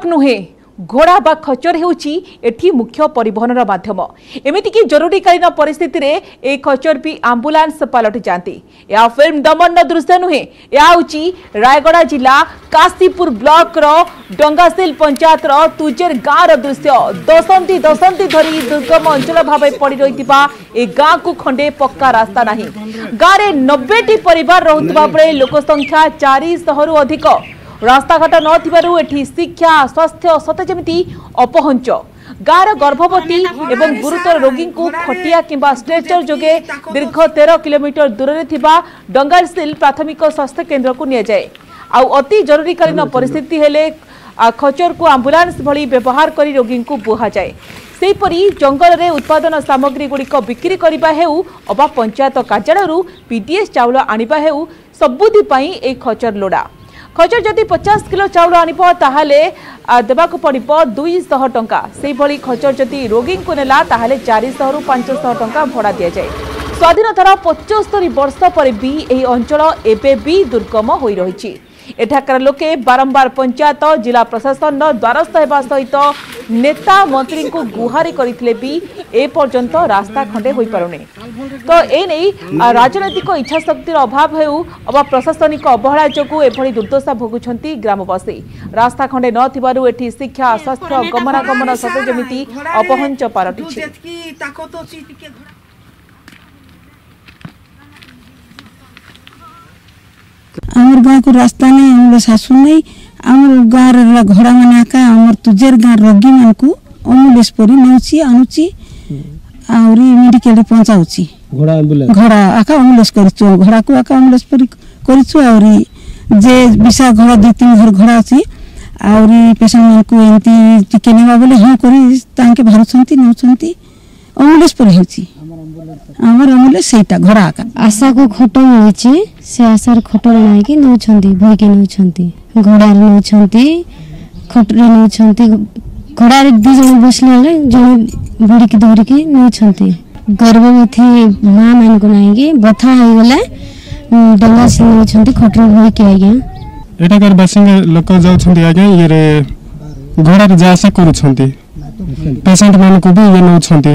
सड़क नुहे घोड़ा बा खचर हो मुख्य परिवहन माध्यम एमतीक जरूरकालन परिस्थित रे ए खचर भी आंबुलांस पलटि जाती या फिल्म दमन दृश्य नुहे या हूँ रायगढ़ जिला काशीपुर ब्लक डंगासिल पंचायत तुजेर गाँव दृश्य दशंधि दशंधि धरी दुर्गम अंचल भाव पड़ रही ए गाँ को खंडे पक्का रास्ता ना गाँव में नब्बे पर रोकवा बेले लोकसंख्या चारिश रु अधिक রাস্তাঘাট নথিবারু এটি শিক্ষা স্বাস্থ্য সতে যেমি অপহঞ্চ ଗାଁର ଗର୍ଭବତୀ ଏବଂ ଗୁରୁତର ରୋଗୀଙ୍କୁ ଖଟିଆ କିମ୍ବା ଷ୍ଟ୍ରେଚର ଯୋଗେ ଦୀର୍ଘ ତେର କିଲୋମିଟର ଦୂରରେ ଥିବା ଡଙ୍ଗାଲସିଲ୍ ପ୍ରାଥମିକ ସ୍ୱାସ୍ଥ୍ୟ କେନ୍ଦ୍ରକୁ ନିଆଯାଏ ଆଉ ଅତି ଜରୁରୀକାଳୀନ ପରିସ୍ଥିତି ହେଲେ ଖଚରକୁ ଆମ୍ବୁଲାନ୍ସ ଭଳି ବ୍ୟବହାର କରି ରୋଗୀଙ୍କୁ ବୁହାଯାଏ ସେହିପରି ଜଙ୍ଗଲରେ ଉତ୍ପାଦନ ସାମଗ୍ରୀଗୁଡ଼ିକ ବିକ୍ରି କରିବା ହେଉ ଅବା ପଞ୍ଚାୟତ କାର୍ଯ୍ୟାଳୟରୁ ପିଡିଏସ୍ ଚାଉଳ ଆଣିବା ହେଉ ସବୁଥିପାଇଁ ଏହି ଖଚର ଲୋଡ଼ା খଜର ଯଦି ପଚାଶ କିଲୋ ଚାଉଳ ଆଣିବ ତାହେଲେ ଦେବାକୁ ପଡ଼ିବ ଦୁଇଶହ ଟଙ୍କା ସେହିଭଳି ଖଜର ଯଦି ରୋଗୀଙ୍କୁ ନେଲା ତାହେଲେ ଚାରିଶହରୁ ପାଞ୍ଚଶହ ଟଙ୍କା ଭଡ଼ା ଦିଆଯାଏ ସ୍ୱାଧୀନତାର ପଞ୍ଚସ୍ତରୀ ବର୍ଷ ପରେ ବି ଏହି ଅଞ୍ଚଳ ଏବେ ବି ଦୁର୍ଗମ ହୋଇ ରହିଛି ଏଠାକାର ଲୋକେ ବାରମ୍ବାର ପଞ୍ଚାୟତ ଜିଲ୍ଲା ପ୍ରଶାସନର ଦ୍ୱାରସ୍ଥ ହେବା ସହିତ ନେତା ମନ୍ତ୍ରୀଙ୍କୁ ଗୁହାରି କରିଥିଲେ ବି ଏପର୍ଯ୍ୟନ୍ତ ରାସ୍ତା ଖଣ୍ଡେ ହୋଇପାରୁନି ତ ଏନେଇ ରାଜନୈତିକ ଇଚ୍ଛାଶକ୍ତିର ଅଭାବ ହେଉ ଅବା ପ୍ରଶାସନିକ ଅବହେଳା ଯୋଗୁଁ ଏଭଳି ଦୁର୍ଦ୍ଦଶା ଭୋଗୁଛନ୍ତି ଗ୍ରାମବାସୀ ରାସ୍ତା ଖଣ୍ଡେ ନଥିବାରୁ ଏଠି ଶିକ୍ଷା ସ୍ୱାସ୍ଥ୍ୟ ଗମନାଗମନ ସତେ ଯେମିତି ଅପହଞ୍ଚ ପାଲଟିଛି আমার গাঁকু রাস্তা নাই আমার শাশু নাই আমার গাঁর ঘোড়া মানে আঁকা আমার তুজের গাঁ রোগী মানুষ অ্যাম্বুলেন্স পরি নেউছি আনুছি আহরি মেডিকেলে পঞ্চাউছি ঘোড়া অ্যাম্বুলেন্স ঘোড়া আঁকা অ্যাম্বুলেন্স করছু ঘোড়াকু আঁকা অ্যাম্বুলেন্স পরি করছু আহরি যে বিশা ঘর দুই তিন ঘর ঘোড়া আছে আহরি পেসেন্ট মানুষ এমতি টিকে নেওয়া বলে হ্যাঁ করি তাকে ভারুছেন নেউছেন অ্যাম্বুলেন্স পরি হচ্ছে আমার আমলে সেইটা ঘরা আকার আশাকু খটো মিলুছে সে আশার খটোরে নাইকি নৌছন্তি বইকে নৌছন্তি ঘোড়ার নৌছন্তি খটোরে নৌছন্তি ঘোড়ার দুই জন বসলে হলে জন বুড়িকে ধরিকি নৌছন্তি গর্ভবতী মা মানুষ নাইকি বথা হয়েগলে ଡଙ୍ଗା ସିନେଉଛନ୍ତି ଖଟରେ ବୋହିକି ଆଜ୍ଞା ଏଠାକାର ବାସିନ୍ଦା ଲୋକ ଯାଉଛନ୍ତି ଆଜ୍ଞା ଇଏରେ ଘୋଡ଼ାରେ ଯାଆସା କରୁଛନ୍ତି ପେସେଣ୍ଟ ମାନଙ୍କୁ ବି ଇଏ ନେଉଛନ୍ତି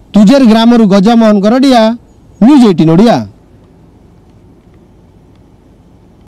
ତୁଜେର ଗ୍ରାମରୁ ଗଜମୋହନ ଗରଡ଼ିଆ ନ୍ୟୁଜ୍ ଏଇଟିନ୍ ଓଡ଼ିଆ